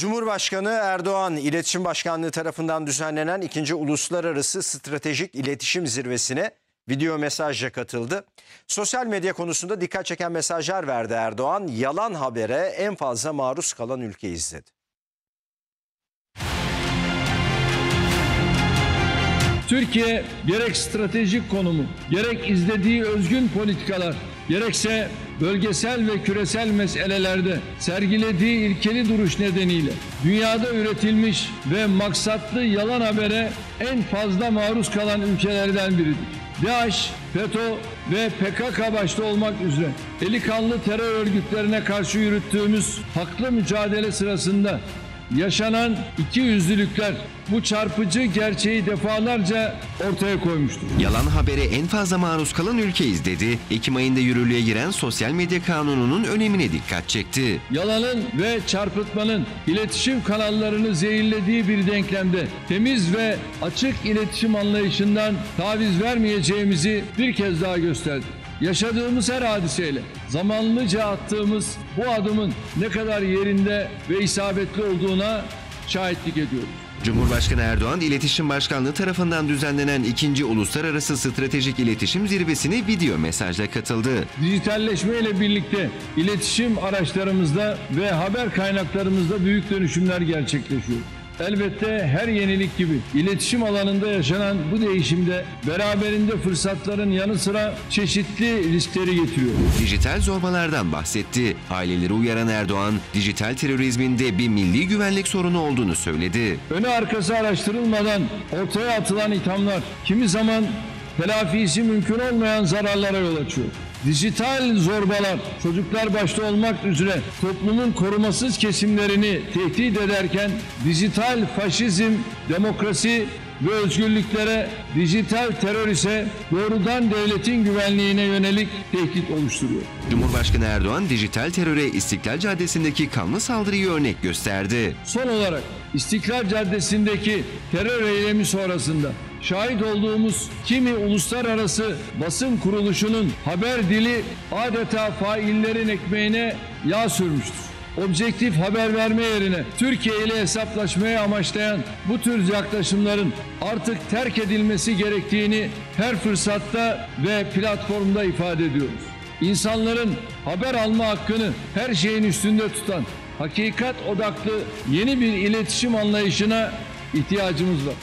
Cumhurbaşkanı Erdoğan İletişim Başkanlığı tarafından düzenlenen 2. Uluslararası Stratejik İletişim Zirvesi'ne video mesajla katıldı. Sosyal medya konusunda dikkat çeken mesajlar verdi Erdoğan. Yalan habere en fazla maruz kalan ülkeyiz dedi. Türkiye gerek stratejik konumu, gerek izlediği özgün politikalar, gerekse bölgesel ve küresel meselelerde sergilediği ilkeli duruş nedeniyle dünyada üretilmiş ve maksatlı yalan habere en fazla maruz kalan ülkelerden biridir. DAEŞ, FETÖ ve PKK başta olmak üzere eli kanlı terör örgütlerine karşı yürüttüğümüz haklı mücadele sırasında yaşanan iki yüzlülükler bu çarpıcı gerçeği defalarca ortaya koymuştur. Yalan habere en fazla maruz kalan ülkeyiz dedi. Ekim ayında yürürlüğe giren sosyal medya kanununun önemine dikkat çekti. Yalanın ve çarpıtmanın iletişim kanallarını zehirlediği bir denklemde temiz ve açık iletişim anlayışından taviz vermeyeceğimizi bir kez daha gösterdi. Yaşadığımız her hadiseyle zamanlıca attığımız bu adımın ne kadar yerinde ve isabetli olduğuna şahitlik ediyoruz. Cumhurbaşkanı Erdoğan İletişim Başkanlığı tarafından düzenlenen 2. Uluslararası Stratejik İletişim Zirvesi'ne video mesajla katıldı. Dijitalleşme ile birlikte iletişim araçlarımızda ve haber kaynaklarımızda büyük dönüşümler gerçekleşiyor. Elbette her yenilik gibi iletişim alanında yaşanan bu değişimde beraberinde fırsatların yanı sıra çeşitli riskleri getiriyor. Dijital zorbalardan bahsetti. Aileleri uyaran Erdoğan, dijital terörizmin de bir milli güvenlik sorunu olduğunu söyledi. Önü arkası araştırılmadan ortaya atılan ithamlar kimi zaman telafisi mümkün olmayan zararlara yol açıyor. Dijital zorbalar çocuklar başta olmak üzere toplumun korumasız kesimlerini tehdit ederken dijital faşizm, demokrasi ve özgürlüklere, dijital terör ise doğrudan devletin güvenliğine yönelik tehdit oluşturuyor. Cumhurbaşkanı Erdoğan dijital teröre İstiklal Caddesi'ndeki kanlı saldırıyı örnek gösterdi. Son olarak İstiklal Caddesi'ndeki terör eylemi sonrasında şahit olduğumuz kimi uluslararası basın kuruluşunun haber dili adeta faillerin ekmeğine yağ sürmüştür. Objektif haber verme yerine Türkiye ile hesaplaşmaya amaçlayan bu tür yaklaşımların artık terk edilmesi gerektiğini her fırsatta ve platformda ifade ediyoruz. İnsanların haber alma hakkını her şeyin üstünde tutan hakikat odaklı yeni bir iletişim anlayışına ihtiyacımız var.